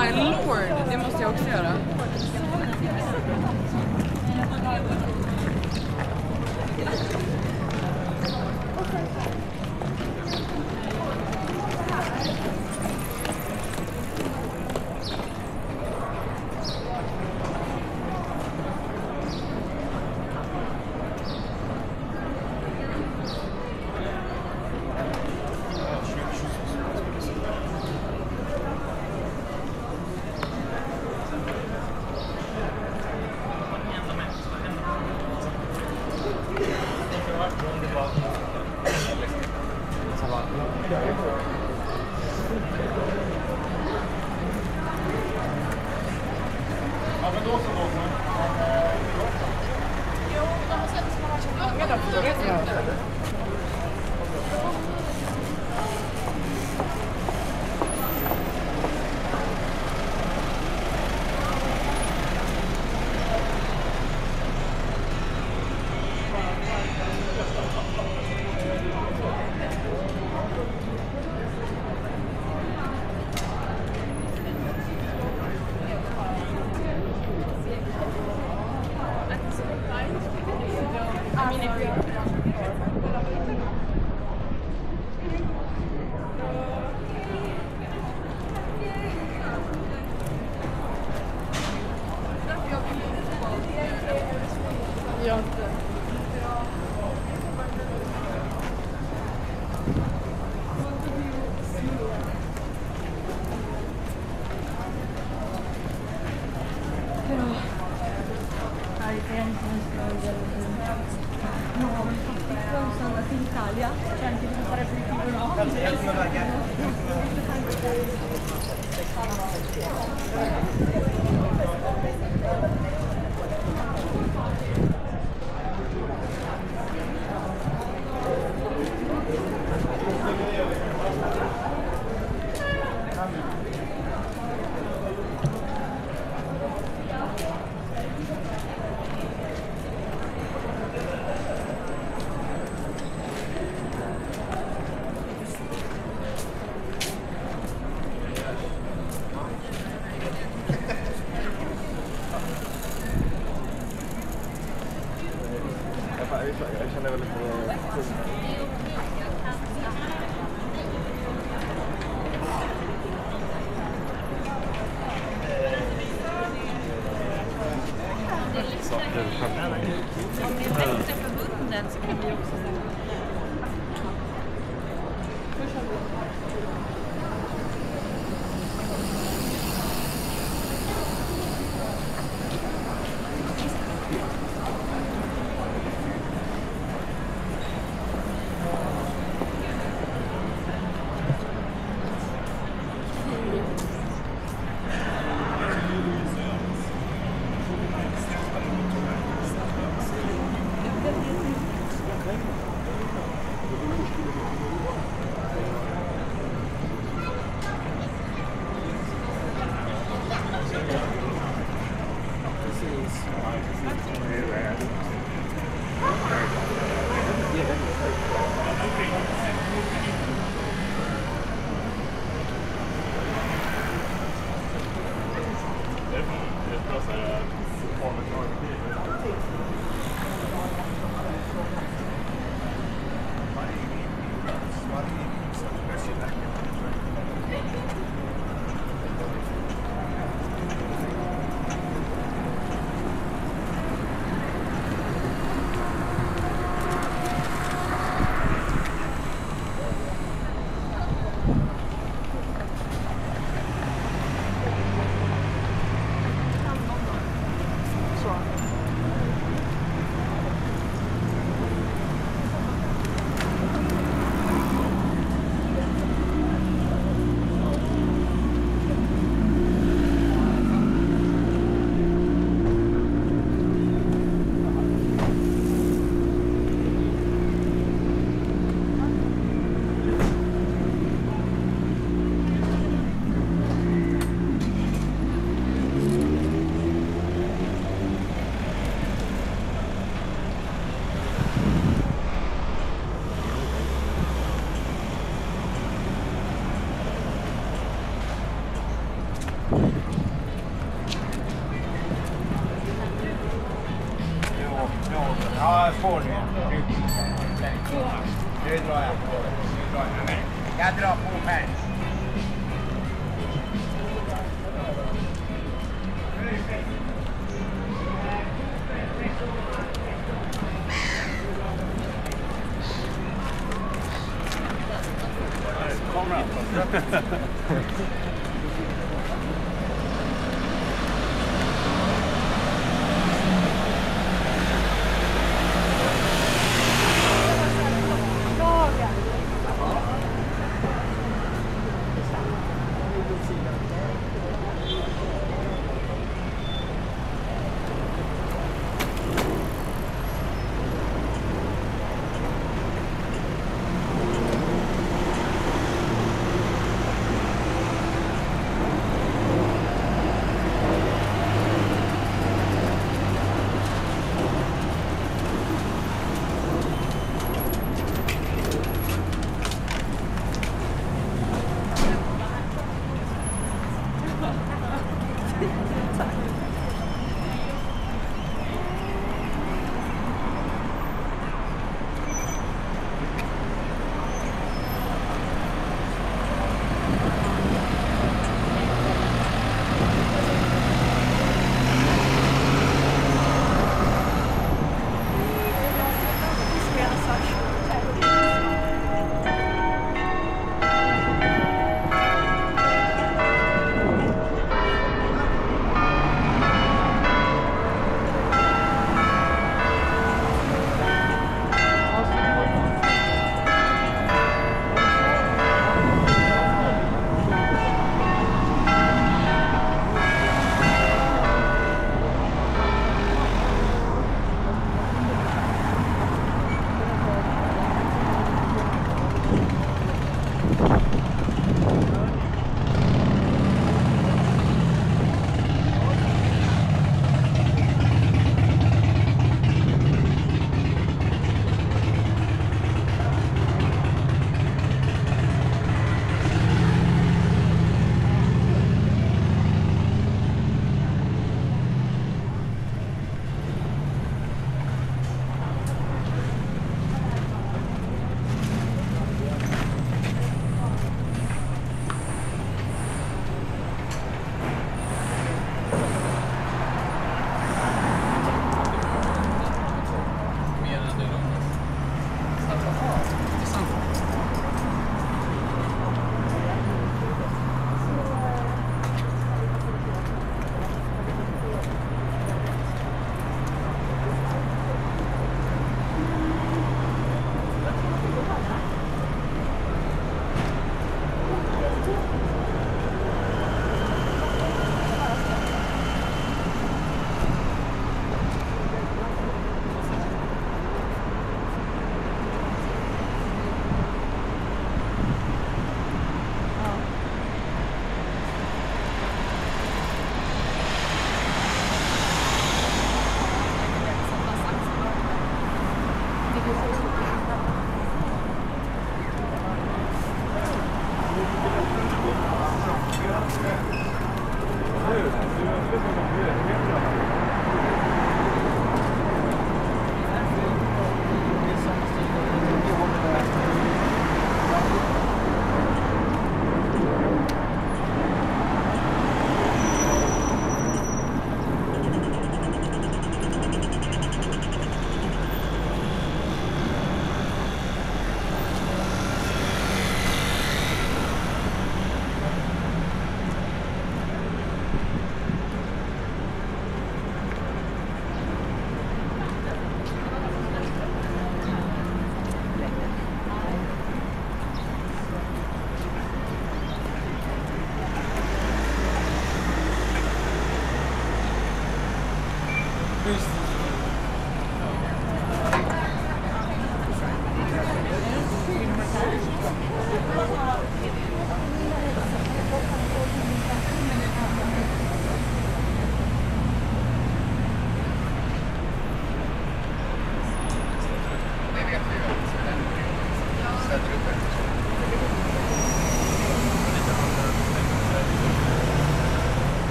my lord, det måste jag också göra. Jag Italia, c'è anche di fare aperitivo, no? Verbunden. så här,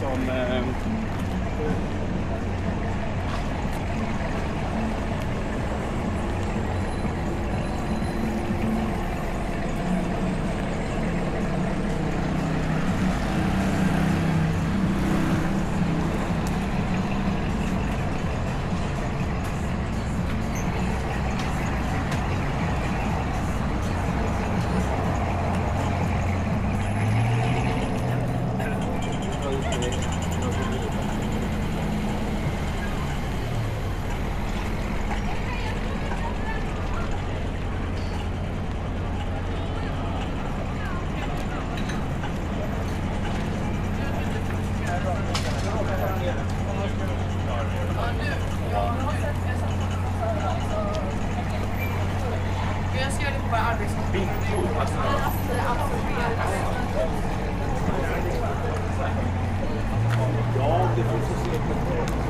som eh, bara Alex Bingo. Alltså, Ja, det får vi se.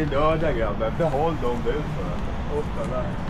är lördag grabben. Behåll dem du för. Åtta.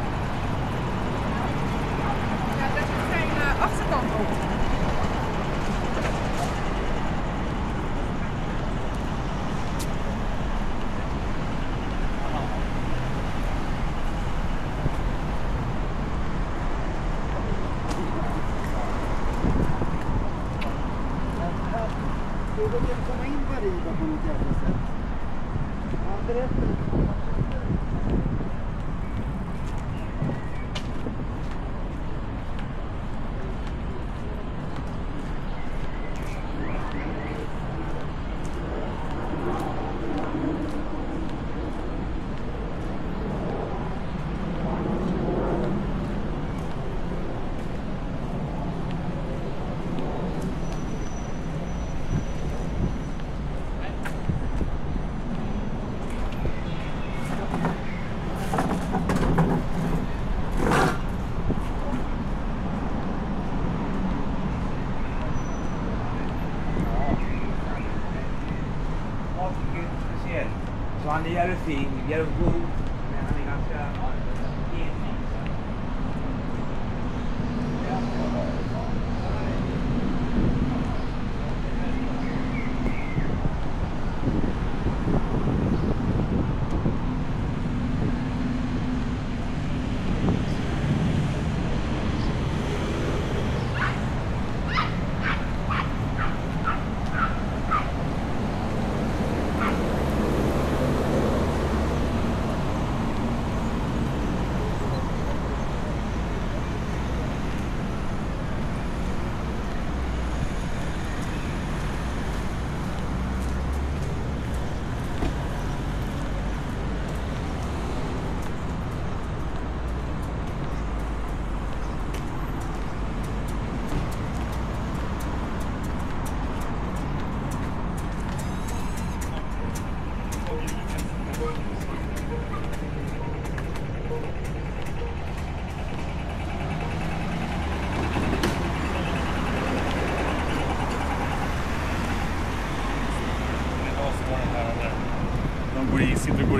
therapy, you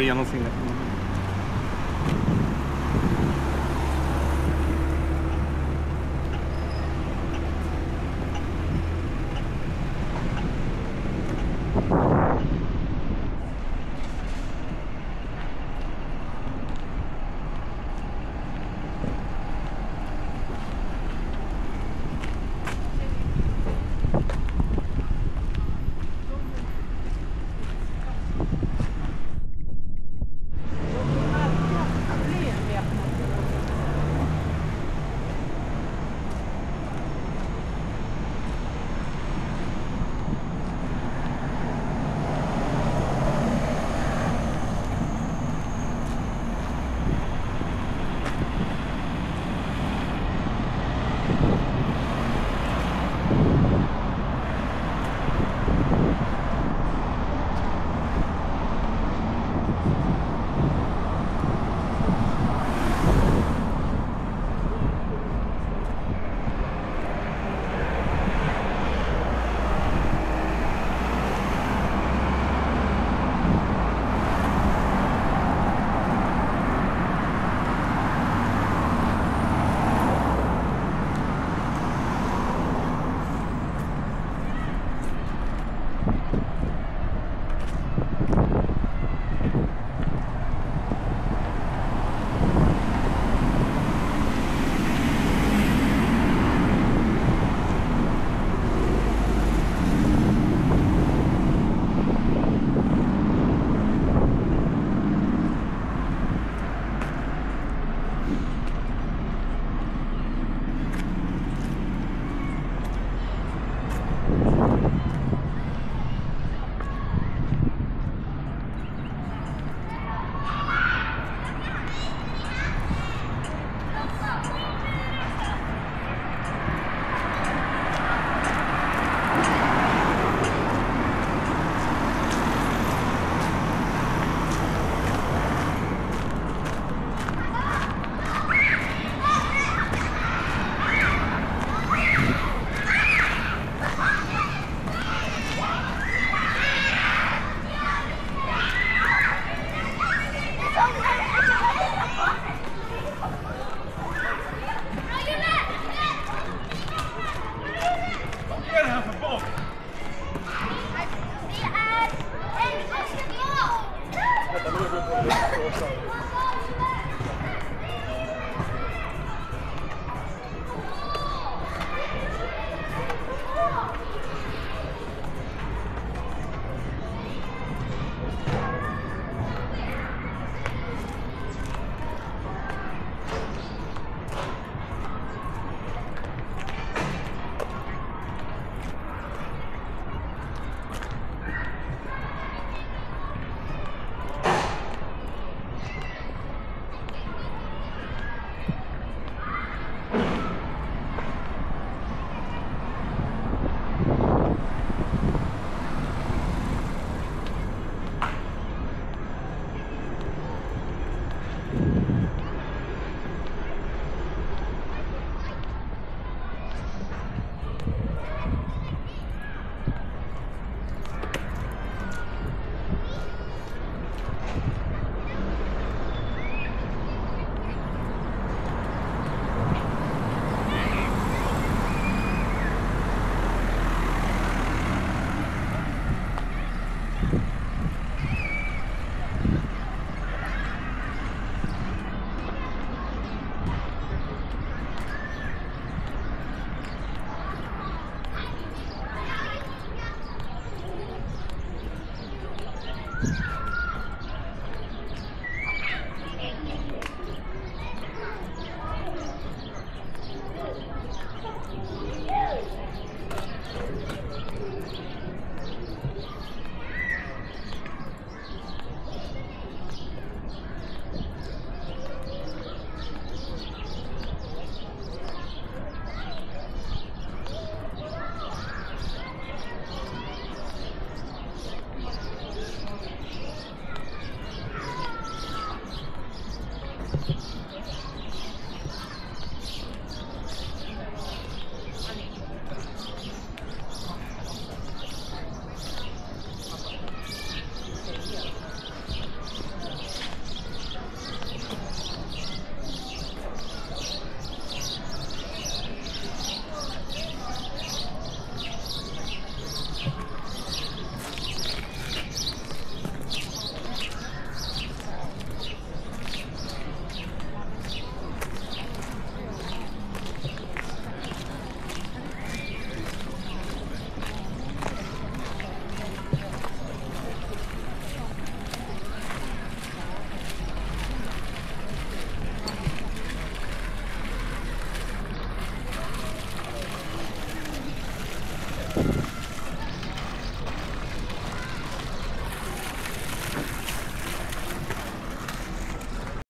gjorde genom signaturen. Thank